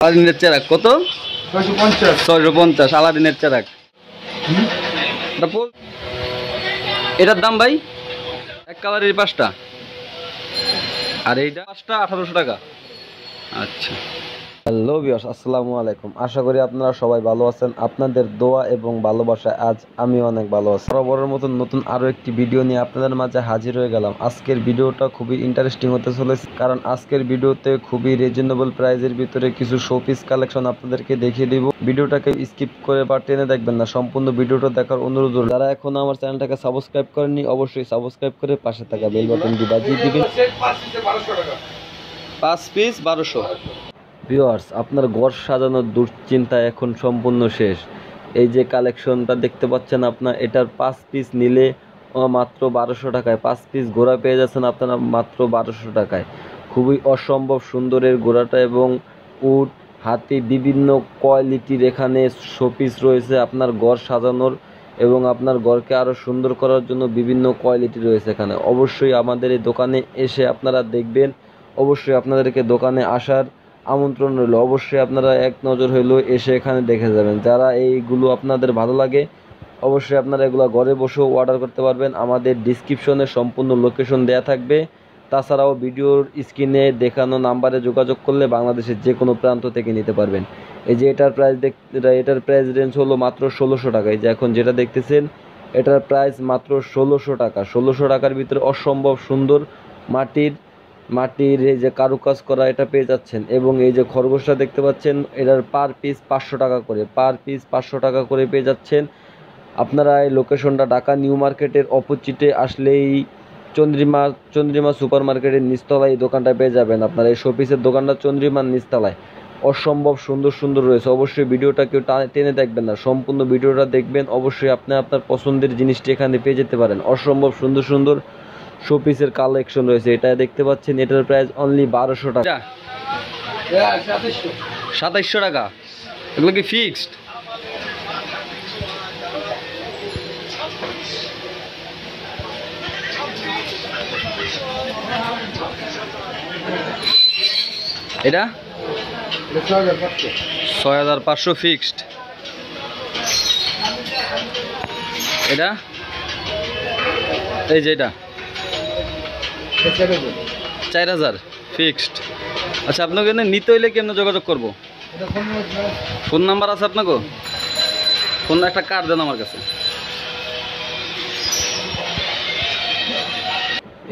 আলাদিনের চেরাক কত? ছয়শো পঞ্চাশ। ছয়শো পঞ্চাশ আলাদিনের চেরাক। এটার দাম ভাই? এক কালারের পাঁচটা। আর এইটা? পাঁচটা আঠারোশো টাকা। আচ্ছা। হ্যালো বিয়স আসসালামু আলাইকুম। আশা করি আপনারা সবাই ভালো আছেন। আপনাদের দোয়া এবং ভালোবাসায় আজ আমি অনেক ভালো আছি। বরাবরের মতন নতুন আরও একটি ভিডিও নিয়ে আপনাদের মাঝে হাজির হয়ে গেলাম। আজকের ভিডিওটা খুবই ইন্টারেস্টিং হতে চলেছে, কারণ আজকের ভিডিওতে খুবই রিজনেবল প্রাইজের ভিতরে কিছু শোপিস কালেকশন আপনাদেরকে দেখিয়ে দিব। ভিডিওটাকে স্কিপ করে বা টেনে দেখবেন না। সম্পূর্ণ ভিডিওটা দেখার অনুরোধ যারা এখনও আমার চ্যানেলটাকে সাবস্ক্রাইব করেননি, অবশ্যই সাবস্ক্রাইব করে পাশে থাকা বেল বাটনটি বাজিয়ে দিবেন। পাঁচ পিস বারোশো। ভিওয়ার্স আপনার ঘর সাজানোর দুশ্চিন্তা এখন সম্পূর্ণ শেষ। এই যে কালেকশনটা দেখতে পাচ্ছেন আপনার, এটার পাঁচ পিস নিলে মাত্র বারোশো টাকায়। পাঁচ পিস ঘোড়া পেয়ে যাচ্ছেন আপনারা মাত্র বারোশো টাকায়। খুবই অসম্ভব সুন্দরের ঘোড়াটা এবং উট, হাতি, বিভিন্ন কোয়ালিটির এখানে শোপিস রয়েছে আপনার ঘর সাজানোর এবং আপনার ঘরকে আরও সুন্দর করার জন্য বিভিন্ন কোয়ালিটি রয়েছে এখানে। অবশ্যই আমাদের এই দোকানে এসে আপনারা দেখবেন। অবশ্যই আপনাদেরকে দোকানে আসার আমন্ত্রণ রইল। অবশ্যই আপনারা এক নজর হইলেও এসে এখানে দেখে যাবেন। যারা এইগুলো আপনাদের ভালো লাগে, অবশ্যই আপনারা এগুলো ঘরে বসেও অর্ডার করতে পারবেন। আমাদের ডিসক্রিপশনে সম্পূর্ণ লোকেশন দেয়া থাকবে। তাছাড়াও ভিডিওর স্ক্রিনে দেখানো নাম্বারে যোগাযোগ করলে বাংলাদেশের যে কোনো প্রান্ত থেকে নিতে পারবেন। এই যে এটার প্রাইস দেখ, এটার প্রাইস রেঞ্জ হলো মাত্র ষোলোশো টাকা। এই যে এখন যেটা দেখতেছেন, এটার প্রাইস মাত্র ষোলোশো টাকা। ষোলোশো টাকার ভিতরে অসম্ভব সুন্দর মাটির মাটির এই যে কারুকাজ করা এটা পেয়ে যাচ্ছেন এবং এই যে খরগোশটা দেখতে পাচ্ছেন, এটার পার পিস পাঁচশো টাকা করে। পার পিস পাঁচশো টাকা করে পেয়ে যাচ্ছেন। আপনারা এই লোকেশনটা ঢাকা নিউ মার্কেটের অপোজিটে আসলেই চন্দ্রিমা চন্দ্রিমা সুপার মার্কেটের নিচতলায় এই দোকানটা পেয়ে যাবেন আপনারা। এই শোপিসের দোকানটা চন্দ্রিমার নিচতলায়। অসম্ভব সুন্দর সুন্দর রয়েছে। অবশ্যই ভিডিওটা কেউ টেনে দেখবেন না। সম্পূর্ণ ভিডিওটা দেখবেন। অবশ্যই আপনি আপনার পছন্দের জিনিসটি এখানে পেয়ে যেতে পারেন। অসম্ভব সুন্দর সুন্দর শোপিসের কালেকশন রয়েছে। এটা দেখতে পাচ্ছেন, এটার প্রাইস অনলি বারোশো টাকা। সাতাইশশো টাকা। এগুলো কি ফিক্সড এটা? ছয় হাজার পাঁচশো ফিক্সড এটা? এই যে এটা। চার হাজার ফিক্সড আচ্ছা আপনাকে নিতে হইলে কেমন যোগাযোগ করব? ফোন নম্বর আছে আপনাকে? ফোন, একটা কার্ড দেন আমার কাছে।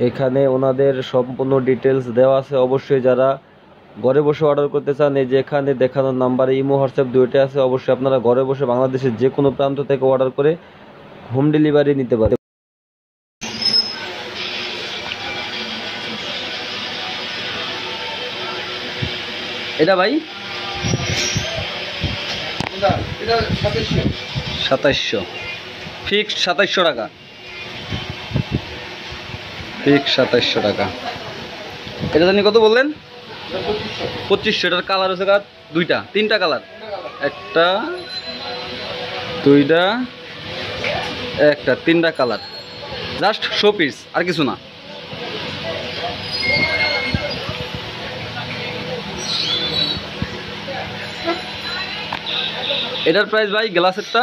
এখানে ওনাদের সম্পূর্ণ ডিটেলস দেওয়া আছে। অবশ্যই যারা ঘরে বসে অর্ডার করতে চান, এই যে এখানে দেখানো নাম্বারে ইমো, হোয়াটসঅ্যাপ দুইটা আছে। অবশ্যই আপনারা ঘরে বসে বাংলাদেশের যে কোনো প্রান্ত থেকে অর্ডার করে হোম ডেলিভারি নিতে পারে এটা ভাই? সাতাইশশো ফিক্সড সাতাইশশো টাকা। ফিক্সড সাতাইশশো টাকা। এটা জানি কত বললেন? পঁচিশশো। এটার কালার হচ্ছে কার দুইটা তিনটা কালার। একটা দুইটা একটা তিনটা কালার। জাস্ট শো পিস আর কিছু না। এটার প্রাইস ভাই গ্লাসেরটা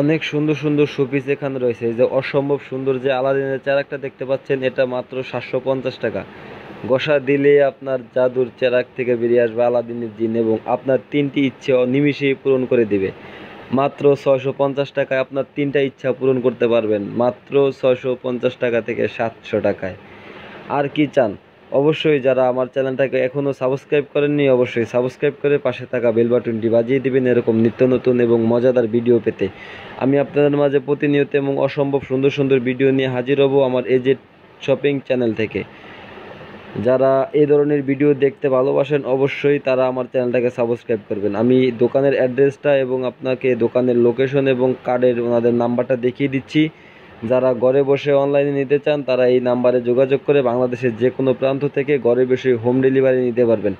অনেক সুন্দর সুন্দর শোপিস এখানে রয়েছে। এই যে অসম্ভব সুন্দর যে আলাদিনের চেরাকটা দেখতে পাচ্ছেন, এটা মাত্র সাতশো পঞ্চাশ টাকা। গোসা দিলে আপনার জাদুর চেরাক থেকে বেরিয়ে আসবে আলাদিনের জিন এবং আপনার তিনটি ইচ্ছে নিমিষেই পূরণ করে দিবে। মাত্র ছয়শো পঞ্চাশ টাকায় আপনার তিনটা ইচ্ছা পূরণ করতে পারবেন। মাত্র ছয়শো পঞ্চাশ টাকা থেকে সাতশো টাকায়। আর কি চান? অবশ্যই যারা আমার চ্যানেলটাকে এখনও সাবস্ক্রাইব করেননি, অবশ্যই সাবস্ক্রাইব করে পাশে থাকা বেল বাটনটি বাজিয়ে দিবেন এরকম নিত্য নতুন এবং মজাদার ভিডিও পেতে। আমি আপনাদের মাঝে প্রতিনিয়ত এবং অসম্ভব সুন্দর সুন্দর ভিডিও নিয়ে হাজির হব আমার এজেড শপিং চ্যানেল থেকে। যারা এই ধরনের ভিডিও দেখতে ভালোবাসেন, অবশ্যই তারা আমার চ্যানেলটাকে সাবস্ক্রাইব করবেন। আমি দোকানের অ্যাড্রেসটা এবং আপনাকে দোকানের লোকেশন এবং কার্ডের ওনাদের নাম্বারটা দেখিয়ে দিচ্ছি। যারা ঘরে বসে অনলাইনে নিতে চান, তারা এই নাম্বারে যোগাযোগ করে বাংলাদেশের যে কোনো প্রান্ত থেকে ঘরে বসে হোম ডেলিভারি নিতে পারবেন।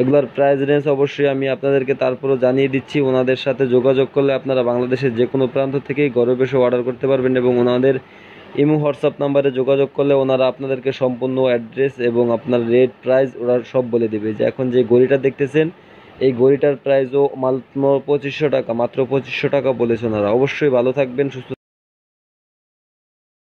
এগুলোর প্রাইস রেঞ্জ অবশ্যই আমি আপনাদেরকে তারপরও জানিয়ে দিচ্ছি। ওনাদের সাথে যোগাযোগ করলে আপনারা বাংলাদেশের যে কোনো প্রান্ত থেকেই ঘরে বসে অর্ডার করতে পারবেন এবং ওনাদের ইমো হোয়াটসঅ্যাপ নাম্বারে যোগাযোগ করলে ওনারা আপনাদেরকে সম্পূর্ণ অ্যাড্রেস এবং আপনার রেট প্রাইস ওরা সব বলে দেবে। যে এখন যে ঘড়িটা দেখতেছেন, এই ঘড়িটার প্রাইসও মাত্র পঁচিশশো টাকা, মাত্র পঁচিশশো টাকা বলেছে ওনারা। অবশ্যই ভালো থাকবেন, সুস্থ